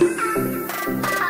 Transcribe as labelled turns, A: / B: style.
A: Ah!